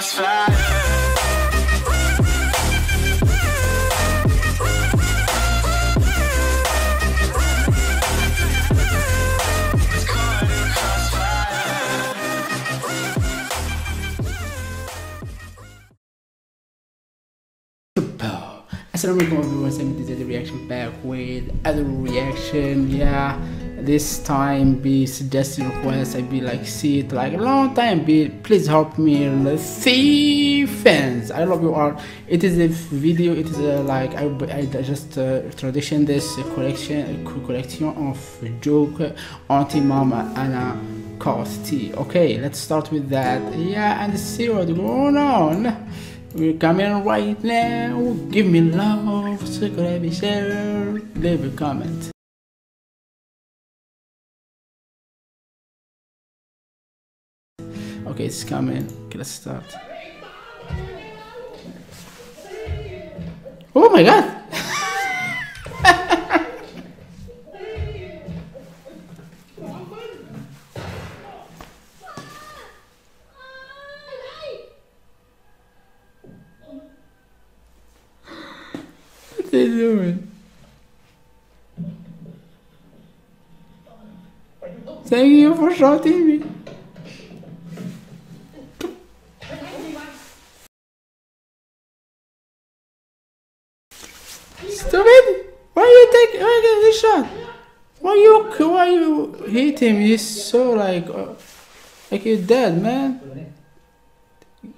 crossfire. Assalamualaikum everyone, so this is the reaction back with other reaction. Yeah, this time be suggested request. I be like see it like a long time. Be please help me. Let's see fans. I love you all. It is a video. It is a, like I, I just uh, tradition this collection collection of joke Auntie Mama Anna Costi. Okay, let's start with that. Yeah, and see what's going on. We're coming right now. Give me love, subscribe, share, leave a comment. Okay, it's coming. Okay, let's start. Oh my god! Shouting me. Stupid! Why you take why you this shot? Why you why you hit him? He's so like uh, like you're dead, man.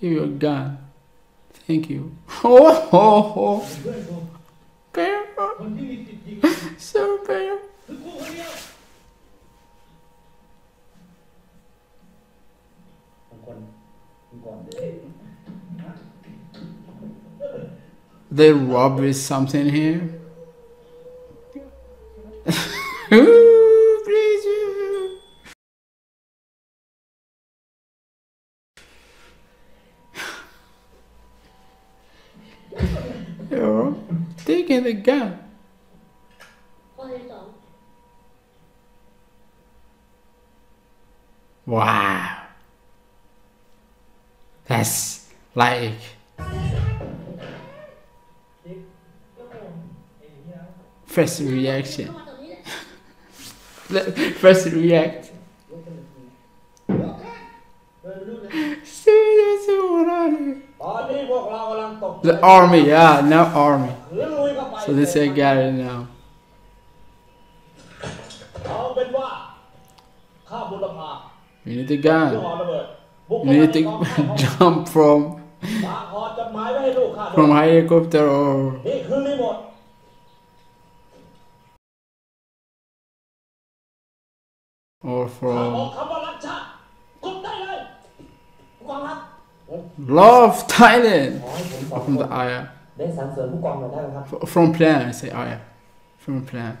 Give you a gun. Thank you. Oh, oh, oh. Bear. So bear. They robbery something here? Oh, please. Yo, taking the gun. Wow like first reaction. First react. The army yeah now army. So they say got it now. เอาเป็นว่าข้าบุรพามีนิติการ anything jump from from helicopter or or from love Thailand. From the air. from plan I say air. from plan.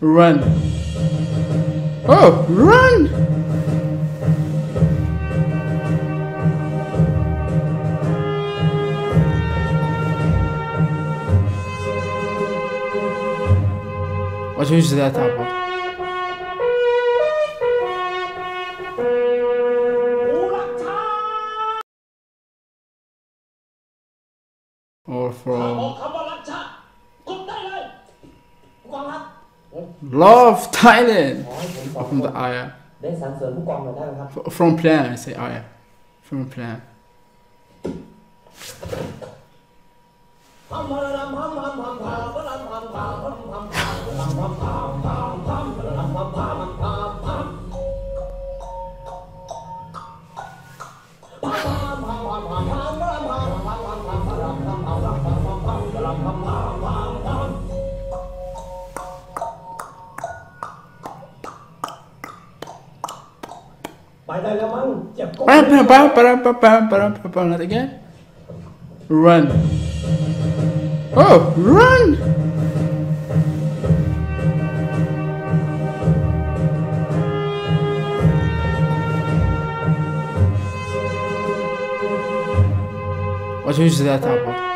Run. Oh, run! What is? Or from Love Thailand from the Aya. From plan, I say Aya. From plan. Not again. Run. Oh, run! What is that about?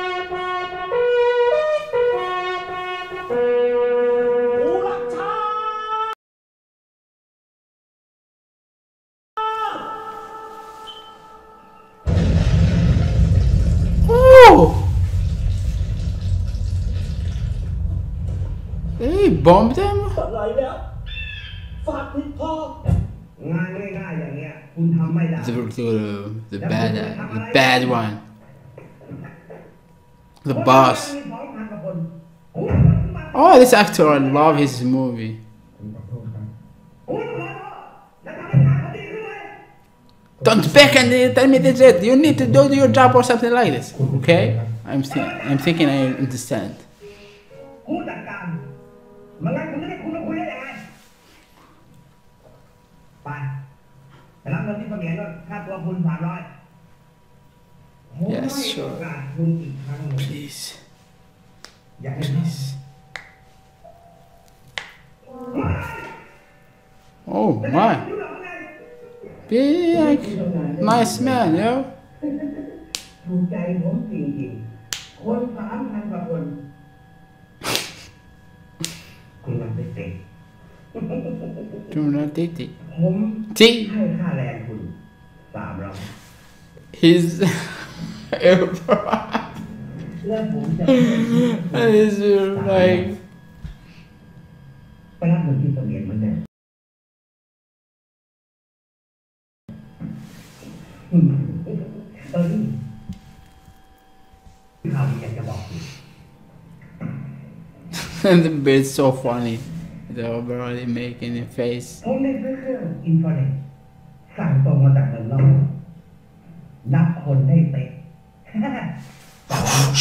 bombed them? อะไรเนี่ยฝากผิดพ่อง านง่ายๆอย่างเงี้ย คุณทำไม่ได้ The, the, the bad, the bad one. The boss. มีสองพันกว่าคน Oh, this actor, I love his movie. คุณขอโทษแล้วทำให้งานเขาดีขึ้นไหม Don't back and uh, tell me this. it. You need to do your job or something like this. Okay? I'm, thi- I'm thinking I understand. ผู้จัดการไมันงั้นคุณจะได้คุณมาคุยได้ยังไง ไปไปรับเงินที่เสมียนก็ค่าตัวคุณสามร้อย Yes, sure. โอกาสคุณอีกครั้งหนึ่ง Please. อย่าให้ Please. Oh, my. Big. Nice man, yo. ถูกใจผมจริงๆ คนสามพันกว่าคน Do not date it. ๆผม See? ให้ค่าแรงคุณสามร้อย He's. แล้วผมจะ He's like. ไปรับเงินที่เสมียนเหมือนเดิมอืมเออนี่ข่าวดีอยากจะบอกคุณ and the bit's so funny. The overall making a face. ผมได้ซื้อเครื่องอินฟราเรดสั่งตรงมาจากเมืองนอกนับคนได้เป๊ะ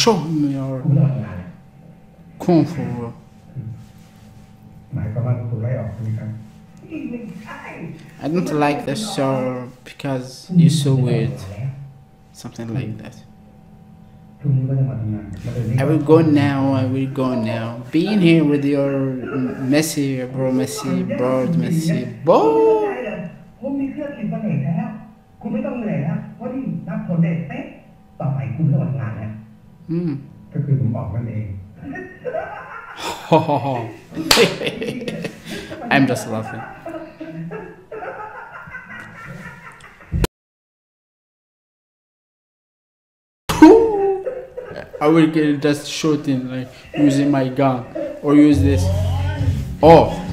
Show me your คุณไม่ต้องทำงานแล้ว kung fu. หมายความว่าถูกไล่ออกใช่ไหมครับ อีกหนึ่งใช่ I don't like the show because you're so weird. Something like that. พรุ่งนี้ก็จะมาทำงานมาเดินนี้ I will go now. I will go now. Being here with your messy, bro, messy, bird, messy, ไม่ boy. ใช่เลยผมมีเครื่องอินฟราเรดแล้ว คุณไม่ต้องเหนื่อยแล้วเพราะที่นับคนได้เป๊ะต่อไปคุณไม่ต้องทำงานแล้ว Mm. ก็คือผมออกนั่นเอง I'm just laughing. I will get just shooting like using my gun or use this. Oh.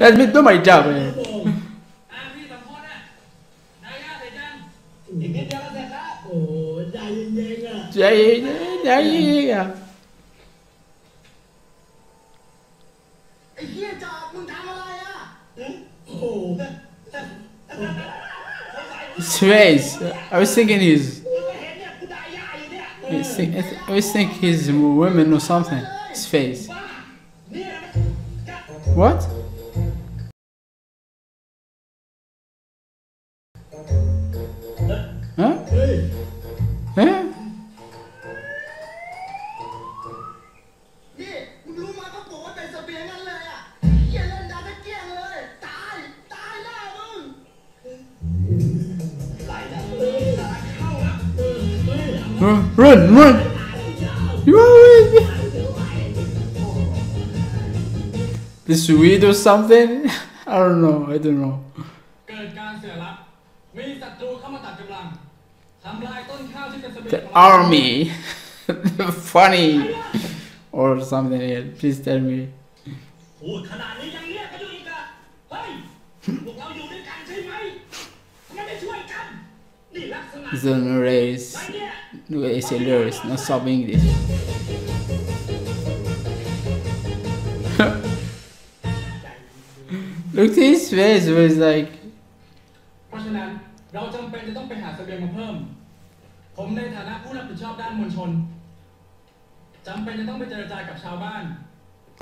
Let me do my job. Man. They, they, yeah. Space. Hmm? I was thinking he's. I was thinking he's women or something. Space. What? Run, run, run! Run! This weed or something? I don't know, I don't know. the army funny or something else. please tell me กัน นี่ลักษณะ It's on a race. ไรเนี่ย No, it's a lyrics, not sub English. Look at his face. It was like, เพราะฉะนั้นเราจำเป็นจะต้องไปหาเสบียงมาเพิ่ม ผมในฐานะผู้รับผิดชอบด้านมวลชนจำเป็นจะต้องไปเจรจากับชาวบ้าน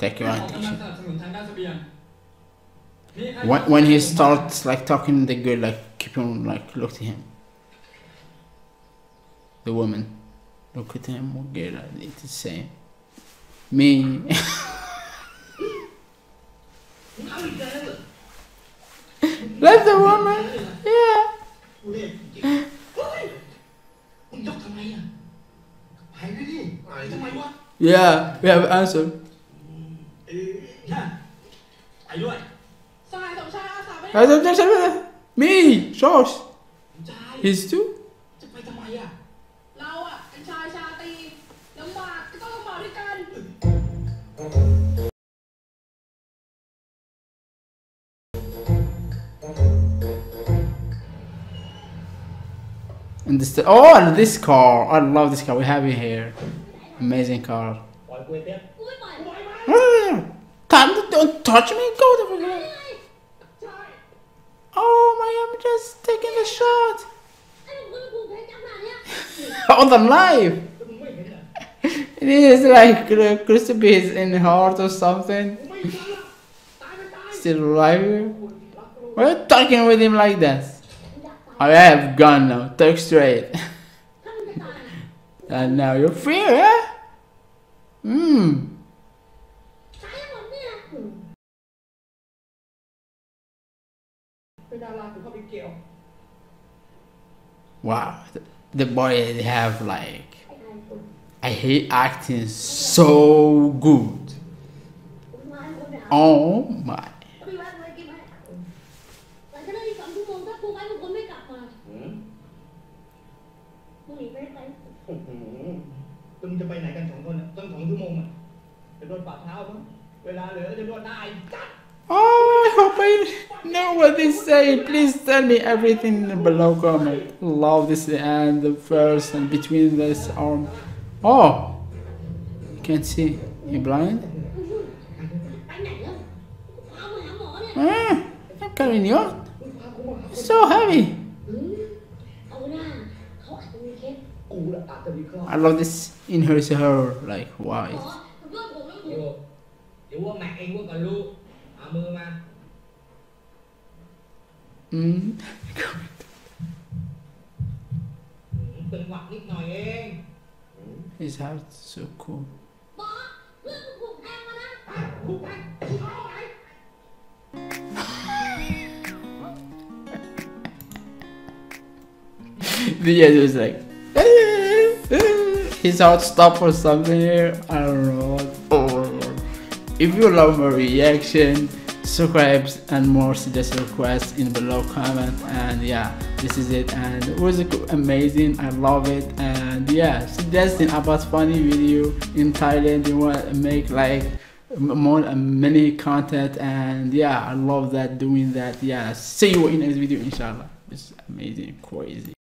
take เพื่อ your ขอกำลัง attention. สนับสนุนทางด้านเสบียงมีใคร When, when he starts like talking, the girl like keep on like look to him. the woman. look at him, Locutan Mogera, it is same. Me. Left the woman. Yeah. Yeah, we have answered. Me, Josh. He's two. And this, oh, and this car. I love this car. We have it here. Amazing car. Time, don't touch me. Go over Oh my, I'm just taking a shot. On the live. it is like uh, crispy is in the heart or something. Still alive. Why are you talking with him like that? I have gun now. Talk straight. and now you're free, eh? Hmm. Wow, the, the boy have like I hate acting so good. Oh my จะไปไหนกันสองคนอ่ะตั้งสองชั่วโมงอ่ะจะนวดฝ่าเท้ามั้งเวลาเหลือจะนวดได้จัด Oh, I hope I know what they say. Please tell me everything below comment. Love this and the first and between this arm. Oh, you can't see. You blind? ไปไหนแล้วพามาหาหมอเนี่ย Ah, I'm carrying you. on. So heavy. I love this in her hair. Like หมอ why? เพื่อนผมแล้ว เดี๋ยวเดี๋ยวว่าแม็กเองว่ากับลูกเอามือมา Mm. หืมเป็นหวัดนิดหน่อยเอง His heart so cool. หมอเพื่อนผมถูกแทงมานะ อ่ะพูดไปเอาไป the end was like his heart stop or something here. I don't know. Oh. If you love my reaction, subscribe and more suggested requests in below comment. And yeah, this is it. And it was amazing. I love it. And yeah, suggesting about funny video in Thailand. You want to make like more uh, many content and yeah i love that doing that yeah see you in next video inshallah it's amazing crazy